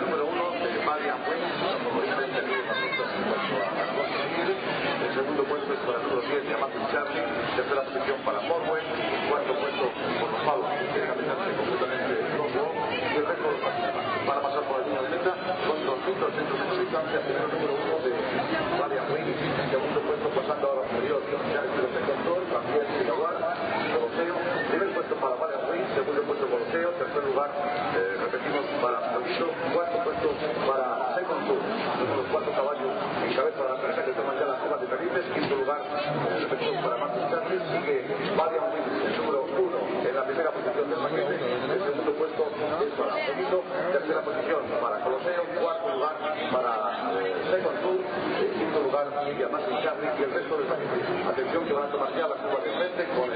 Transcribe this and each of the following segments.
número uno de El segundo puesto es para el número 10 de Charlie. Tercera posición para. Cuarto puesto por los palos, que completamente loco. Y el para pasar por de meta con 200 centros de distancia. Primero número uno de. Segundo puesto ahora control, también Sinaguar, Coloseo. Primer puesto para Marian Wayne. Segundo puesto Coloseo. Tercer lugar, eh, repetimos, para Polito. Cuarto puesto para Second Tour. Los cuatro caballos en cabeza de la pareja que toman ya las copas de Peribes. Quinto lugar, repetimos, para Martin Charles. Sigue Marian el número uno en la primera posición del paquete. El segundo puesto es para Polito. Tercera posición para Coloseo. Cuarto lugar para eh, Second Tour. Quinto lugar sigue a y el resto del paquete. Atención que van a tomar ya las copas de frente con el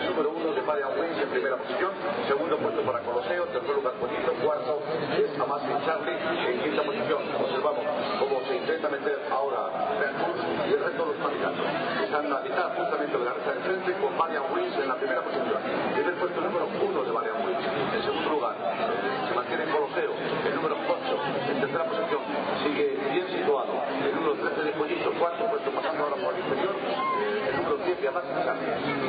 uno de en primera posición. Segundo puesto para Coloseo. Tercer lugar Polito. Cuarto es a Martin Charlie en quinta posición. Observamos cómo se intenta meter ahora y el resto de los candidatos. Están a mitad justamente de la recta de frente con Marian Wins en la primera posición. Primer puesto número uno de Marian Wins. En segundo lugar se mantiene Coloseo, el número 8 en tercera posición. Sigue bien situado el número 13 de Pollito, cuarto puesto pasando ahora por el interior. El número 10 de Amás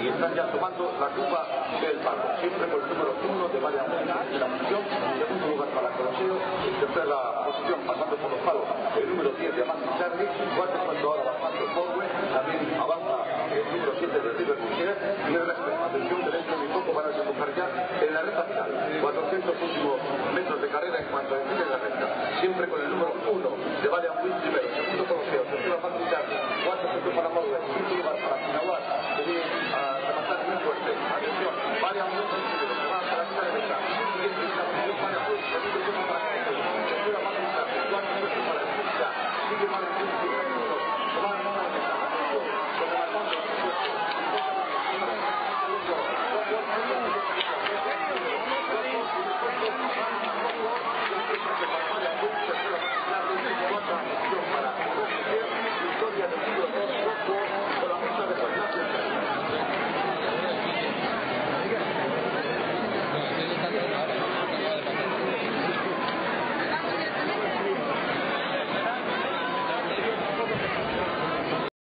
Y están ya tomando la copa del palo. Siempre por el número uno de Marian Wins en la posición. Segundo lugar para Coloseo. En tercera posición pasando por los palos el número 10 de Amás Charlie. Cuarto puesto ahora bastante Forward. También avanza el número 7 de River Gutiérrez. Y el resto, atención que dentro de poco van a desembocar ya en la recta final. 400 últimos metros de carrera en cuanto en la recta. Siempre con el número 1 de Valiant Win primero. Segundo Coloseo. Tercero Amás Charlie. Cuarto puesto para Morwell. Quinto lugar